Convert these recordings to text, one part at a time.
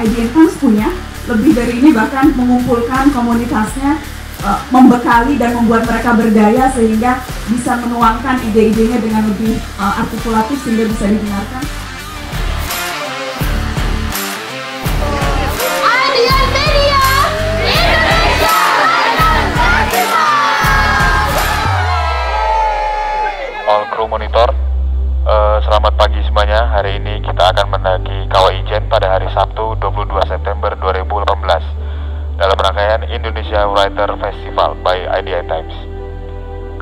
IDN Times punya lebih dari ini bahkan mengumpulkan komunitasnya uh, membekali dan membuat mereka berdaya sehingga bisa menuangkan ide-idenya dengan lebih uh, artikulatif sehingga bisa didengarkan. IDN Media Indonesia All Crew Monitor Eh, Selamat pagi semuanya. Hari ini kita akan mendaki Kawah Ijen pada hari Sabtu 22 September 2018 Dalam rangkaian Indonesia Writer Festival by IDI Times.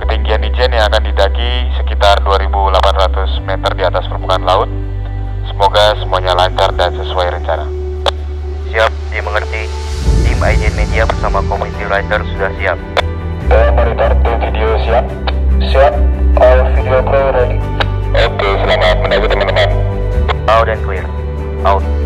Ketinggian Ijen yang akan didaki sekitar 2800 meter di atas permukaan laut. Semoga semuanya lancar dan sesuai rencana. Siap, dimengerti. Tim IJN Media bersama Community Writer sudah siap. Dan monitor video siap. Siap, all video crew ready and clear. Out.